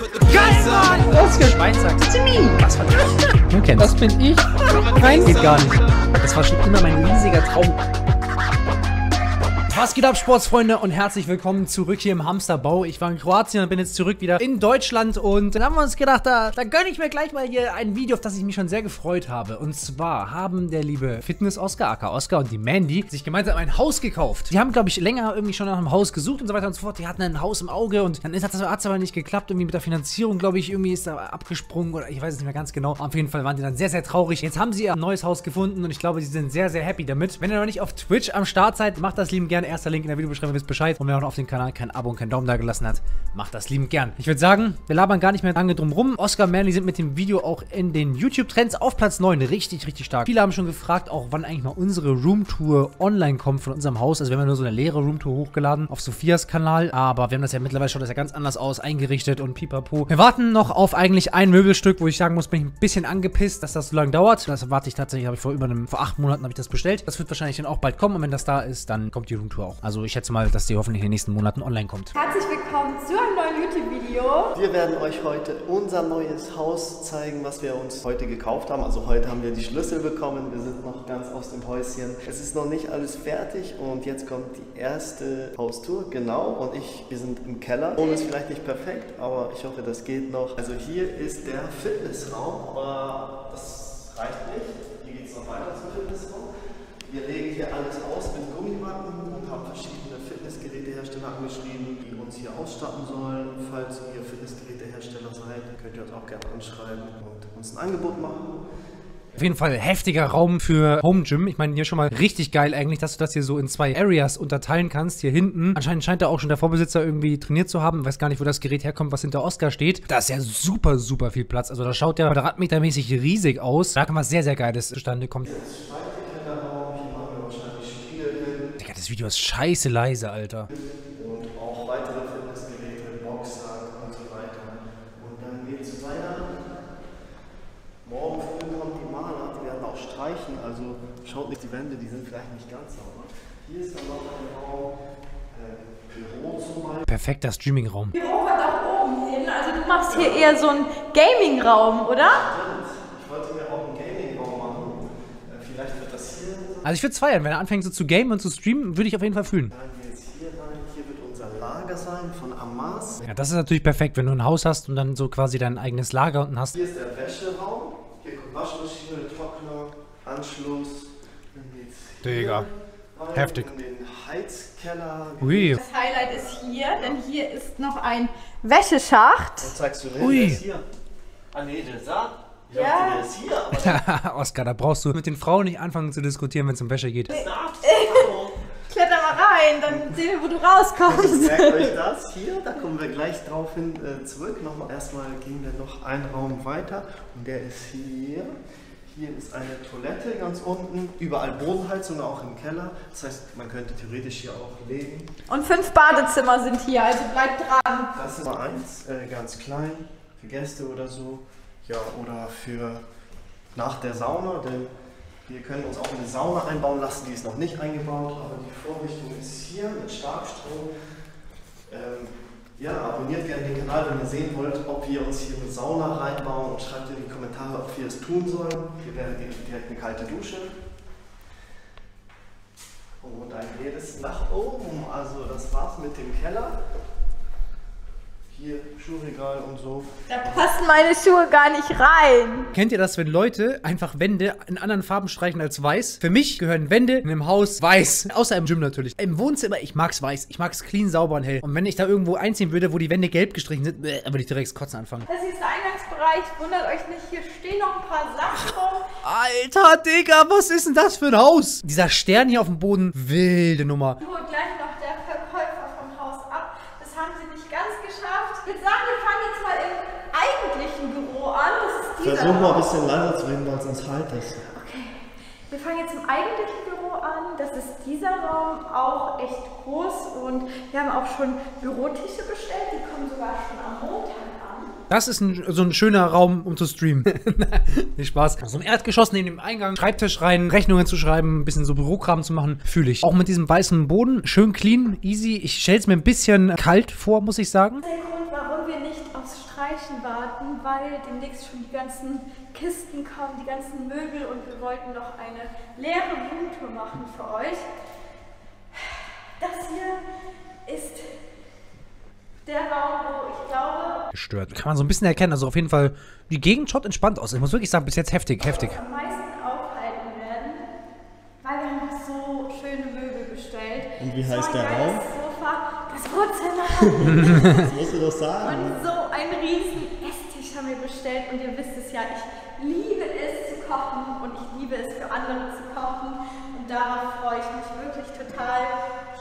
Geil, Mann! Oscar Schweinsachs. Was von Du kennst Das bin ich. Nein, geht gar nicht. Das war schon immer mein riesiger Traum. Was geht ab, Sportsfreunde, und herzlich willkommen zurück hier im Hamsterbau. Ich war in Kroatien und bin jetzt zurück wieder in Deutschland. Und dann haben wir uns gedacht, da, da gönne ich mir gleich mal hier ein Video, auf das ich mich schon sehr gefreut habe. Und zwar haben der liebe Fitness-Oscar, aka Oscar und die Mandy, sich gemeinsam ein Haus gekauft. Die haben, glaube ich, länger irgendwie schon nach einem Haus gesucht und so weiter und so fort. Die hatten ein Haus im Auge und dann hat es aber nicht geklappt. Irgendwie mit der Finanzierung, glaube ich, irgendwie ist da abgesprungen oder ich weiß es nicht mehr ganz genau. Auf jeden Fall waren die dann sehr, sehr traurig. Jetzt haben sie ihr neues Haus gefunden und ich glaube, sie sind sehr, sehr happy damit. Wenn ihr noch nicht auf Twitch am Start seid, macht das lieben gerne erster Link in der Videobeschreibung, wisst Bescheid. Und wer noch auf dem Kanal kein Abo und keinen Daumen da gelassen hat, macht das liebend gern. Ich würde sagen, wir labern gar nicht mehr lange drum rum. Oscar und Manly sind mit dem Video auch in den YouTube-Trends auf Platz 9 richtig, richtig stark. Viele haben schon gefragt, auch wann eigentlich mal unsere Roomtour online kommt von unserem Haus. Also wir haben ja nur so eine leere Roomtour hochgeladen auf Sophias Kanal, aber wir haben das ja mittlerweile schon das ja ganz anders aus, eingerichtet und pipapo. Wir warten noch auf eigentlich ein Möbelstück, wo ich sagen muss, bin ich ein bisschen angepisst, dass das so lange dauert. Das warte ich tatsächlich, habe ich vor über einem, vor acht Monaten habe ich das bestellt. Das wird wahrscheinlich dann auch bald kommen und wenn das da ist, dann kommt die Roomtour auch. Also ich schätze mal, dass die hoffentlich in den nächsten Monaten online kommt. Herzlich willkommen zu einem neuen YouTube-Video. Wir werden euch heute unser neues Haus zeigen, was wir uns heute gekauft haben. Also heute haben wir die Schlüssel bekommen. Wir sind noch ganz aus dem Häuschen. Es ist noch nicht alles fertig und jetzt kommt die erste Haustour. Genau. Und ich, wir sind im Keller. Und ist vielleicht nicht perfekt, aber ich hoffe, das geht noch. Also hier ist der Fitnessraum, aber das reicht nicht. Hier geht es noch weiter zum Fitnessraum. Wir legen hier alles aus mit Gummimatten und haben verschiedene Fitnessgerätehersteller angeschrieben, die uns hier ausstatten sollen. Falls ihr Fitnessgerätehersteller seid, könnt ihr uns auch gerne anschreiben und uns ein Angebot machen. Auf jeden Fall heftiger Raum für Home Gym. Ich meine, hier schon mal richtig geil eigentlich, dass du das hier so in zwei Areas unterteilen kannst. Hier hinten. Anscheinend scheint da auch schon der Vorbesitzer irgendwie trainiert zu haben. Weiß gar nicht, wo das Gerät herkommt, was hinter Oscar steht. Da ist ja super, super viel Platz. Also da schaut ja quadratmetermäßig riesig aus. Da kann was sehr, sehr Geiles zustande kommen. Digga, das Video ist scheiße leise, Alter. und auch weitere Fitnessgeräte, Boxsack und so weiter. Und dann geht es weiter. Morgen früh kommen die Maler, die werden auch streichen, also schaut nicht die Wände, die sind vielleicht nicht ganz sauber. Hier ist dann noch ein Raum, äh, Büro zum Beispiel. Perfekter Streaming-Raum. Büro kommt auch oben hin. Also du machst hier eher so einen Gaming-Raum, oder? Ich wollte mir auch einen Gaming-Raum machen. Äh, vielleicht wird das hier so. Also ich würde es feiern. Wenn er anfängt so zu gamen und zu streamen, würde ich auf jeden Fall fühlen. Dann wir jetzt hier rein. Hier wird unser Lager sein von Amas. Ja, das ist natürlich perfekt, wenn du ein Haus hast und dann so quasi dein eigenes Lager unten hast. Hier ist der Wäscheraum. Hier kommt Waschmaschine, Trockner, Anschluss. Dann geht's hier Digga, heftig. Ui. Das Highlight ist hier, denn hier ist noch ein Wäscheschacht. Was zeigst du denn? Ui. Der ist hier. Ah nee, der ist da. Ja. der ist hier. Oscar, da brauchst du mit den Frauen nicht anfangen zu diskutieren, wenn es um Wäsche geht. das darf. Hallo. Kletter mal rein, dann sehen wir, wo du rauskommst. Merkt euch das hier, da kommen wir gleich drauf hin äh, zurück. Nochmal. Erstmal gehen wir noch einen Raum weiter und der ist hier. Hier ist eine Toilette ganz unten, überall Bodenheizung, auch im Keller. Das heißt, man könnte theoretisch hier auch legen. Und fünf Badezimmer sind hier, also bleibt dran. Das ist mal eins, äh, ganz klein, für Gäste oder so. Ja, oder für nach der Sauna, denn wir können uns auch eine Sauna einbauen lassen, die ist noch nicht eingebaut, aber die Vorrichtung ist hier mit Starkstrom. Ähm, ja, abonniert gerne den Kanal, wenn ihr sehen wollt, ob wir uns hier eine Sauna reinbauen und schreibt in die Kommentare, ob wir es tun sollen. Hier wäre direkt eine kalte Dusche. Und dann geht es nach oben. Also das war's mit dem Keller. Hier Schuhregal und so. Da passen meine Schuhe gar nicht rein. Kennt ihr das, wenn Leute einfach Wände in anderen Farben streichen als weiß? Für mich gehören Wände in einem Haus weiß. Außer im Gym natürlich. Im Wohnzimmer, ich mag's weiß. Ich mag's clean, sauber und hell. Und wenn ich da irgendwo einziehen würde, wo die Wände gelb gestrichen sind, bäh, würde ich direkt Kotzen anfangen. Das hier ist der Eingangsbereich, wundert euch nicht, hier stehen noch ein paar Sachen rum. Alter, Digga, was ist denn das für ein Haus? Dieser Stern hier auf dem Boden, wilde Nummer. Holt gleich noch der Verkäufer vom Haus ab. Das haben sie nicht ganz geschafft. Ich würde sagen, wir fangen jetzt mal im eigentlichen Büro an. Das ist dieser Versuch mal ein bisschen leiser zu reden, weil sonst halt es. Okay. Wir fangen jetzt im eigentlichen Büro an. Das ist dieser Raum auch echt groß und wir haben auch schon Bürotische bestellt. Die kommen sogar schon am Montag an. Das ist ein, so ein schöner Raum, um zu streamen. Nicht Spaß. So ein Erdgeschoss neben dem Eingang, Schreibtisch rein, Rechnungen zu schreiben, ein bisschen so Bürokram zu machen, fühle ich. Auch mit diesem weißen Boden, schön clean, easy. Ich stelle es mir ein bisschen kalt vor, muss ich sagen. Der Grund, warum wir nicht Streichen warten, weil demnächst schon die ganzen Kisten kommen, die ganzen Möbel und wir wollten noch eine leere Roomtour machen für euch. Das hier ist der Raum, wo ich glaube, Gestört. Kann man so ein bisschen erkennen. Also auf jeden Fall, die Gegend schaut entspannt aus. Ich muss wirklich sagen, bis jetzt heftig, heftig. am meisten aufhalten werden, weil wir haben so schöne Möbel bestellt. Und wie So heißt ein der Raum? Sofa, das Wohnzimmer. Das musst du doch sagen. Und so riesen Esstisch haben wir bestellt und ihr wisst es ja, ich liebe es zu kochen und ich liebe es für andere zu kochen und darauf freue ich mich wirklich total,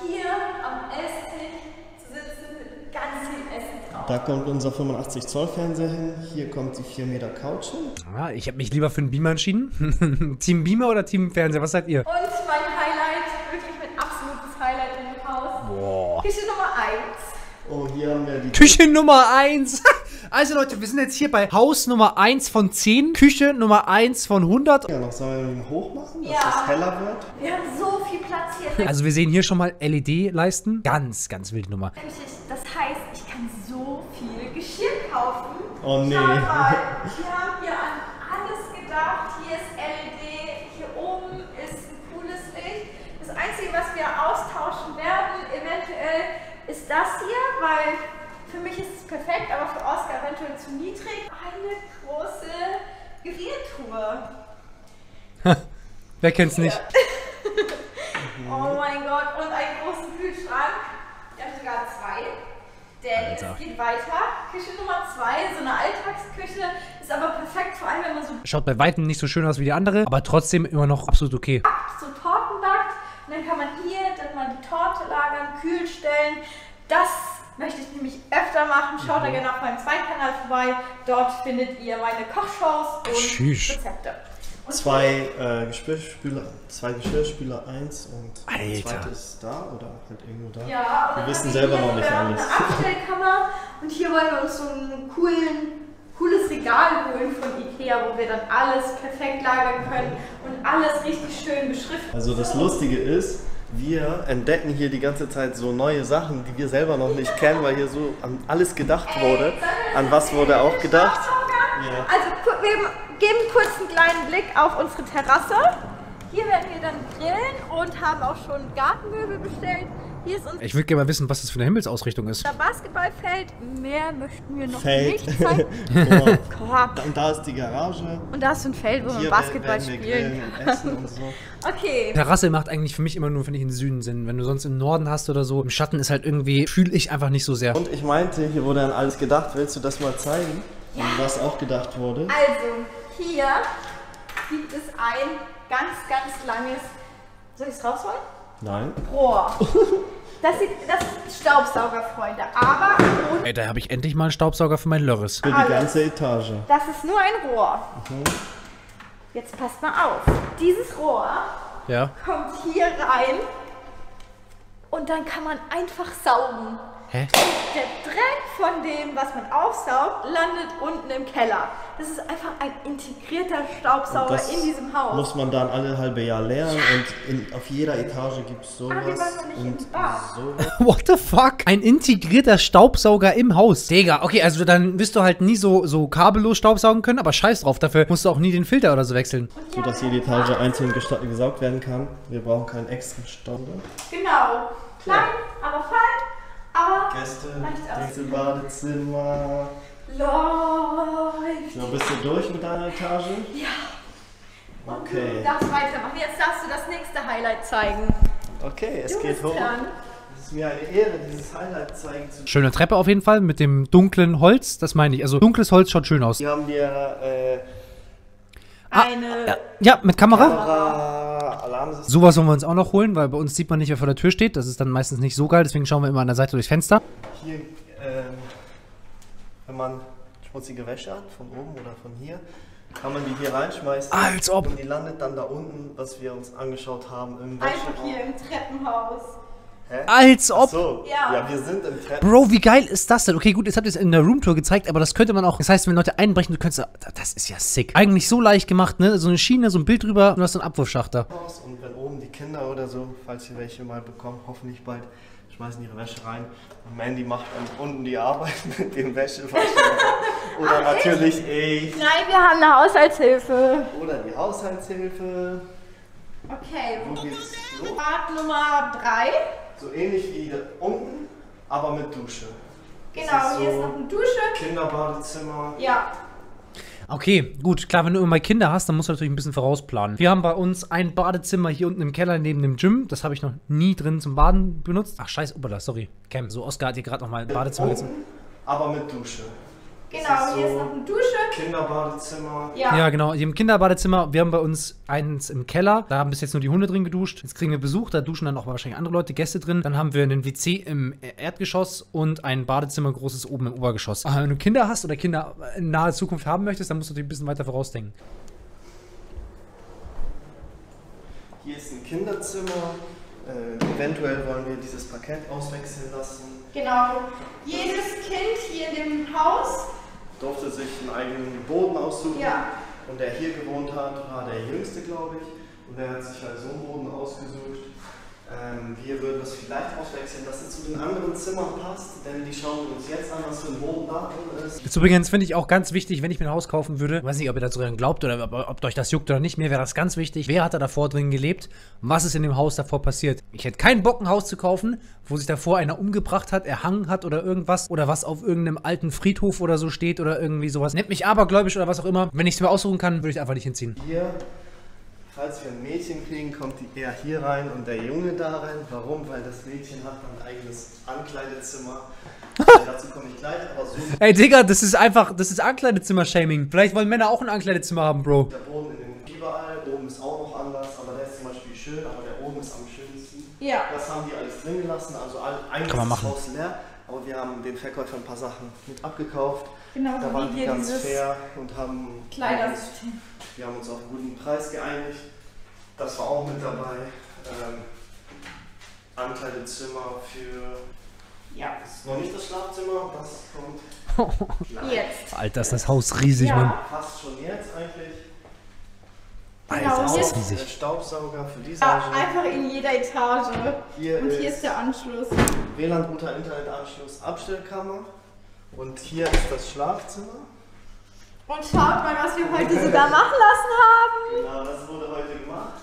hier am Esstisch zu sitzen mit ganz viel Essen drauf. Da kommt unser 85 Zoll Fernseher hin. Hier kommt die 4 Meter Couch hin. Ja, ich habe mich lieber für einen Beamer entschieden. Team Beamer oder Team Fernseher? Was seid ihr? Und mein Highlight, wirklich mein absolutes Highlight in dem Haus, Boah. Küche Nummer 1. Oh, hier haben wir die Küche Nummer 1. Also Leute, wir sind jetzt hier bei Haus Nummer 1 von 10, Küche Nummer 1 von 100. Ja, noch sollen wir ihn hoch machen, dass Ja. das heller wird. Wir haben so viel Platz hier. Also wir sehen hier schon mal LED-Leisten. Ganz, ganz wilde Nummer. Das heißt, ich kann so viel Geschirr kaufen. Oh, nee. Schau mal, wir haben hier an alles gedacht. Hier ist LED, hier oben ist ein cooles Licht. Das Einzige, was wir austauschen werden, eventuell, ist das hier, weil für mich ist es perfekt, aber für Oscar eventuell zu niedrig. Eine große Gefriertruhe. Wer kennt's nicht? Oh mein Gott, und einen großen Kühlschrank. Wir haben sogar zwei. Denn Alter. es geht weiter. Küche Nummer zwei, so eine Alltagsküche, ist aber perfekt, vor allem wenn man so Schaut bei Weitem nicht so schön aus wie die andere, aber trotzdem immer noch absolut okay. so Torten backt. Und dann kann man hier dann mal die Torte lagern, kühl stellen. Das möchte ich nämlich öfter machen. Schaut da gerne auf meinem zweiten Kanal vorbei. Dort findet ihr meine Kochshows und Tschüss. Rezepte. Und Zwei äh, Geschirrspüler, zwei Geschirrspüler, eins und Alter. zweite ist da oder halt irgendwo da. Ja, Wir wissen haben selber hier noch nicht alles. Eine Abstellkammer und hier wollen wir uns so ein coolen, cooles Regal holen von Ikea, wo wir dann alles perfekt lagern können und alles richtig schön beschriften. Also das Lustige ist, wir entdecken hier die ganze Zeit so neue Sachen, die wir selber noch nicht kennen, weil hier so an alles gedacht wurde. An was wurde auch gedacht? Ja. Also wir geben kurz einen kleinen Blick auf unsere Terrasse. Hier werden wir dann grillen und haben auch schon Gartenmöbel bestellt. Hier ist unser Ich würde gerne mal wissen, was das für eine Himmelsausrichtung ist. Basketballfeld. Mehr möchten wir noch Feld. nicht zeigen. Und Korb. und da ist die Garage. Und da ist so ein Feld, wo man Basketball spielen und kann. und so. Okay. Terrasse macht eigentlich für mich immer nur, finde ich, in Süden Sinn. Wenn du sonst im Norden hast oder so, im Schatten ist halt irgendwie, fühle ich einfach nicht so sehr. Und ich meinte, hier wurde an alles gedacht. Willst du das mal zeigen? Was auch gedacht wurde? Also, hier gibt es ein ganz, ganz langes. Soll ich es rausholen? Nein. Rohr. Das, sieht, das ist Staubsauger, Freunde. Aber Ey, da habe ich endlich mal einen Staubsauger für meinen Lörres. Für die ganze Etage. das ist nur ein Rohr. Jetzt passt mal auf. Dieses Rohr Ja. kommt hier rein und dann kann man einfach saugen. Hä? Der Dreck von dem, was man aufsaugt, landet unten im Keller. Das ist einfach ein integrierter Staubsauger in diesem Haus. muss man dann alle halbe Jahr leeren und in, auf jeder Etage gibt es sowas Ah, noch nicht und sowas. What the fuck? Ein integrierter Staubsauger im Haus. Digga, okay, also dann wirst du halt nie so, so kabellos staubsaugen können, aber scheiß drauf, dafür musst du auch nie den Filter oder so wechseln. so dass jede Etage einzeln gesaugt werden kann. Wir brauchen keinen extra Staubsauger. Genau. Klein, Gäste, aus. nächste Badezimmer. läuft. So, bist du durch mit deiner Etage? Ja. Und Okay. du darfst weitermachen. Jetzt darfst du das nächste Highlight zeigen. Okay, es Du geht bist hoch. dran. Es ist mir eine Ehre, dieses Highlight zeigen zu Schöne Treppe auf jeden Fall mit dem dunklen Holz, das meine ich. Also dunkles Holz schaut schön aus. Hier haben wir äh, Eine. Ja, ja mit Kamera. Kamera. Sowas wollen wir uns auch noch holen, weil bei uns sieht man nicht, wer vor der Tür steht. Das ist dann meistens nicht so geil, deswegen schauen wir immer an der Seite durchs Fenster. Hier, ähm, wenn man schmutzige Wäsche hat, von oben oder von hier, kann man die hier reinschmeißen. Als ob. Und die landet dann da unten, was wir uns angeschaut haben, im Einfach Wäscheraum. hier im Treppenhaus. Hä? Als ob. So, Ja. ja. wir sind im Treppen. Bro, wie geil ist das denn? Okay, gut, jetzt habt ihr es in der Roomtour gezeigt, aber das könnte man auch. Das heißt, wenn Leute einbrechen, du könntest. Das ist ja sick. Eigentlich so leicht gemacht, ne? So eine Schiene, so ein Bild drüber und du hast so einen Abwurfschacht da. Haus. Und wenn oben die Kinder oder so, falls ihr welche mal bekommt, hoffentlich bald, schmeißen ihre Wäsche rein. Und Mandy macht dann unten die Arbeit mit dem Wäschewaschen. oder natürlich ich. Nein, wir haben eine Haushaltshilfe. Oder die Haushaltshilfe. Okay, Wo geht's los? Part Nummer 3. So ähnlich wie hier unten, aber mit Dusche. Das Genau, ist hier ist so noch eine Dusche. Kinderbadezimmer. Ja, Okay, gut, klar, wenn du immer Kinder hast, dann musst du natürlich ein bisschen vorausplanen. Wir haben bei uns ein Badezimmer hier unten im Keller neben dem Gym. Das habe ich noch nie drin zum Baden benutzt. Ach, scheiße, Oberla, sorry. Cam, so Oscar hat hier gerade nochmal ein Badezimmer. Unten, aber mit Dusche. Genau, ist hier ist so noch eine Dusche. Kinderbadezimmer. Ja. Ja, genau. Hier im Kinderbadezimmer, wir haben bei uns eins im Keller. Da haben bis jetzt nur die Hunde drin geduscht. Jetzt kriegen wir Besuch, da duschen dann auch wahrscheinlich andere Leute, Gäste drin. Dann haben wir einen WC im Erdgeschoss und ein Badezimmer großes oben im Obergeschoss. Aber wenn du Kinder hast oder Kinder in naher Zukunft haben möchtest, dann musst du dich ein bisschen weiter vorausdenken. Hier ist ein Kinderzimmer. Äh, eventuell wollen wir dieses Parkett auswechseln lassen. Genau. Jedes Kind hier in dem Haus. Durfte sich einen eigenen Boden aussuchen. Ja. Und der hier gewohnt hat, war der Jüngste, glaube ich. Und der hat sich halt so einen Boden ausgesucht. Ähm, wir würden das vielleicht auswechseln, dass es zu den anderen Zimmern passt, denn die schauen uns jetzt an, was für ein Boden da drin ist. Jetzt übrigens finde ich auch ganz wichtig, wenn ich mir ein Haus kaufen würde, weiß nicht, ob ihr dazu dran glaubt oder ob, ob euch das juckt oder nicht, mir wäre das ganz wichtig. Wer hat da davor drin gelebt? Was ist in dem Haus davor passiert? Ich hätte keinen Bock, ein Haus zu kaufen, wo sich davor einer umgebracht hat, erhangen hat oder irgendwas oder was auf irgendeinem alten Friedhof oder so steht oder irgendwie sowas. Nennt mich abergläubisch oder was auch immer. Wenn ich es mir aussuchen kann, würde ich einfach nicht hinziehen. Hier, falls wir ein Mädchen kriegen, kommt die eher hier rein und der Junge da rein. Warum? Weil das Mädchen hat ein eigenes Ankleidezimmer. Äh, dazu komme ich gleich, aber so Ey, Digga, das ist einfach, das ist Ankleidezimmer-Shaming. Vielleicht wollen Männer auch ein Ankleidezimmer haben, Bro. der Boden in den überall, oben ist auch noch anders, aber der ist zum Beispiel schön, aber der oben ist am schönsten. Ja. Das haben die alles drin gelassen, also eigentlich ist das. Haus leer, aber wir haben den Verkäufer ein paar Sachen mit abgekauft. Genauso da waren wie die hier ganz fair und haben Kleidersystem. Wir haben uns auf einen guten Preis geeinigt. Das war auch mit dabei. Ähm, Ankleidezimmer für. Ja. Das ist noch nicht das Schlafzimmer, das kommt. Jetzt. Alter, ist das Haus riesig, Ja. Mann. Fast schon jetzt eigentlich. Genau, Alter, ist hier das ist- riesig. Der Staubsauger für die Ja, einfach in jeder Etage. Hier Und hier ist ist der Anschluss. WLAN-Router, Internetanschluss, Abstellkammer. Und hier ist das Schlafzimmer. Und schaut mal, was wir heute sogar machen lassen haben. Genau, das wurde heute gemacht.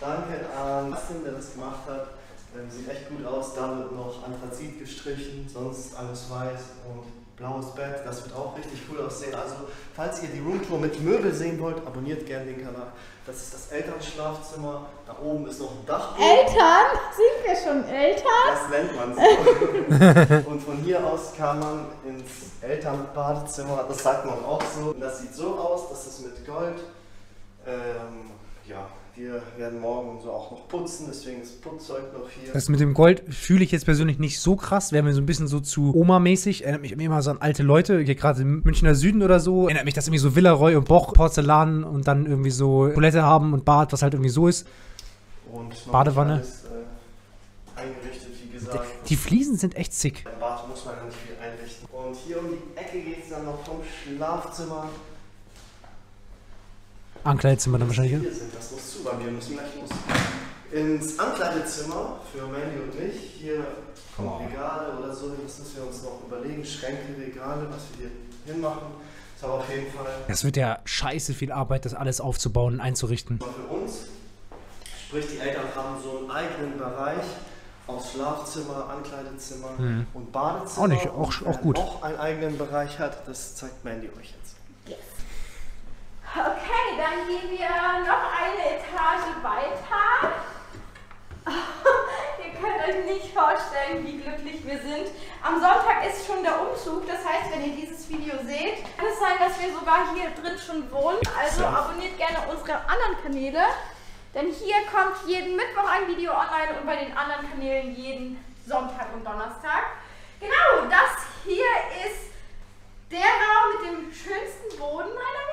Danke an Justin, der das gemacht hat. Ähm, sieht echt gut aus. Da wird noch Anthrazit gestrichen, sonst alles weiß und blaues Bett. Das wird auch richtig cool aussehen. Also, falls ihr die Roomtour mit Möbel sehen wollt, abonniert gerne den Kanal. Das ist das Elternschlafzimmer. Da oben ist noch ein Dachboden. Eltern? Sind wir schon Eltern? Das nennt man so. Und von hier aus kann man ins Elternbadezimmer, das sagt man auch so. Und das sieht so aus, dass es mit Gold, ähm, ja, wir werden morgen so auch noch putzen, deswegen ist Putzzeug noch hier. Das mit dem Gold fühle ich jetzt persönlich nicht so krass. Wäre mir so ein bisschen so zu Oma-mäßig. Erinnert mich immer so an alte Leute, hier gerade im Münchner Süden oder so. Erinnert mich das irgendwie so Villaroy und Boch, Porzellan und dann irgendwie so Toilette haben und Bad, was halt irgendwie so ist. Und Badewanne. Alles, äh, eingerichtet, wie gesagt. Die Fliesen sind echt sick. Im Bad muss man ja nicht viel einrichten. Und hier um die Ecke geht es dann noch vom Schlafzimmer. Ankleidezimmer dann wahrscheinlich. Hier sind, das muss zu, weil wir müssen gleich los. Ins Ankleidezimmer für Mandy und mich. Hier. Regale oder so, das müssen wir uns noch überlegen. Schränke, Regale, was wir hier hinmachen. Ist aber auf jeden Fall Das wird ja scheiße viel Arbeit, das alles aufzubauen und einzurichten. für uns. Sprich, die Eltern haben so einen eigenen Bereich aus Schlafzimmer, Ankleidezimmer Mhm. und Badezimmer. Auch nicht, auch- auch gut. auch einen eigenen Bereich hat, das zeigt Mandy euch jetzt. Okay, dann gehen wir noch eine Etage weiter. Ihr könnt euch nicht vorstellen, wie glücklich wir sind. Am Sonntag ist schon der Umzug. Das heißt, wenn ihr dieses Video seht, kann es sein, dass wir sogar hier drin schon wohnen. Also abonniert gerne unsere anderen Kanäle. Denn hier kommt jeden Mittwoch ein Video online und bei den anderen Kanälen jeden Sonntag und Donnerstag. Genau, das hier ist der Raum mit dem schönsten Boden meiner.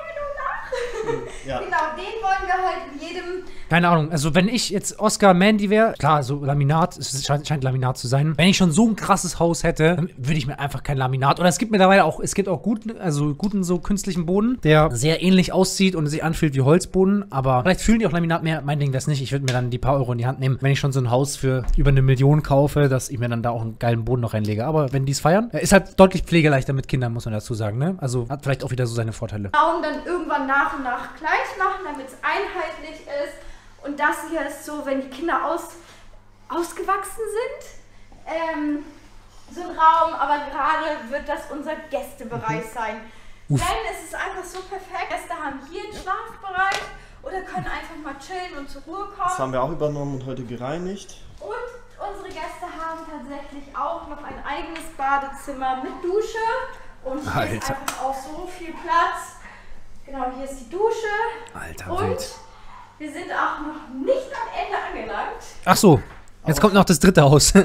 Ja. Genau, den wollen wir halt in jedem. Keine Ahnung, also wenn ich jetzt Oscar Mandy wäre, klar, so Laminat, es scheint, scheint Laminat zu sein. Wenn ich schon so ein krasses Haus hätte, dann würde ich mir einfach kein Laminat. Oder es gibt mittlerweile auch, es gibt auch guten, also guten so künstlichen Boden, der sehr ähnlich aussieht und sich anfühlt wie Holzboden. Aber vielleicht fühlen die auch Laminat mehr. Mein Ding es nicht. Ich würde mir dann die paar Euro in die Hand nehmen, wenn ich schon so ein Haus für über eine Million kaufe, dass ich mir dann da auch einen geilen Boden noch reinlege. Aber wenn die es feiern, ist halt deutlich pflegeleichter mit Kindern, muss man dazu sagen. Ne? Also hat vielleicht auch wieder so seine Vorteile. Raum dann irgendwann nach und nach gleich machen, damit es einheitlich ist. Und das hier ist so, wenn die Kinder aus, ausgewachsen sind. Ähm, so ein Raum, aber gerade wird das unser Gästebereich sein. Uff. Denn es ist einfach so perfekt. Gäste haben hier einen Schlafbereich oder können einfach mal chillen und zur Ruhe Das kommen. haben wir auch übernommen und heute gereinigt. Und unsere Gäste haben tatsächlich auch noch ein eigenes Badezimmer mit Dusche. Und hier ist Alter. einfach auch so viel Platz. Genau, hier ist die Dusche. Alter, Und wild. wir sind auch noch nicht am Ende angelangt. Ach so, jetzt kommt noch das dritte Haus.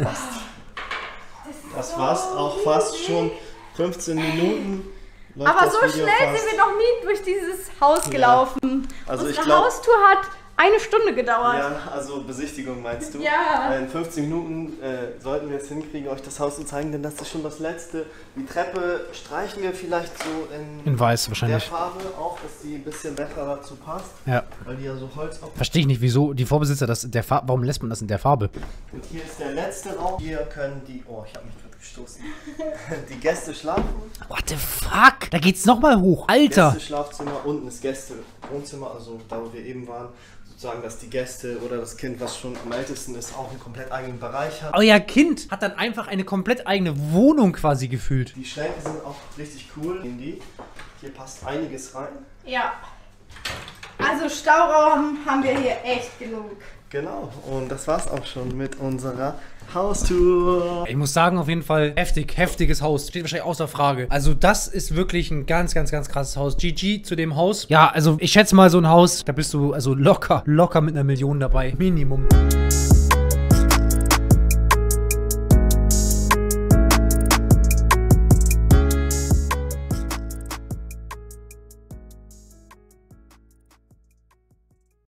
Das, Das so war's auch fast riesig. schon 15 Minuten. läuft Aber das so Video schnell fast. sind wir noch nie durch dieses Haus gelaufen. Also ich Unsere glaub- Haustour hat eine Stunde gedauert. Ja, also Besichtigung meinst du? Ja. In 15 Minuten äh, sollten wir es hinkriegen, euch das Haus zu zeigen, denn das ist schon das letzte. Die Treppe streichen wir vielleicht so in, In weiß der wahrscheinlich. Farbe auch, dass die ein bisschen besser dazu passt, Ja. weil die ja so Holz auf. Verstehe ich nicht, wieso die Vorbesitzer das in der Farbe, warum lässt man das in der Farbe? Und hier ist der letzte Raum. Hier können die. Oh, ich habe mich gerade gestoßen. die Gäste schlafen. What the fuck? Da geht's nochmal hoch. Alter. Gäste-Schlafzimmer, unten ist Gäste-Wohnzimmer, also da wo wir eben waren. Sozusagen, dass die Gäste oder das Kind, was schon am ältesten ist, auch einen komplett eigenen Bereich hat. Euer Kind hat dann einfach eine komplett eigene Wohnung quasi gefühlt. Die Schränke sind auch richtig cool. Die. Hier passt einiges rein. Ja. Also Stauraum haben wir hier echt genug. Genau. Und das war's auch schon mit unserer Haustour. Ich muss sagen, auf jeden Fall heftig, heftiges Haus. Steht wahrscheinlich außer Frage. Also, das ist wirklich ein ganz, ganz, ganz krasses Haus. GG zu dem Haus. Ja, also ich schätze mal so ein Haus, da bist du also locker, locker mit einer Million dabei. Minimum.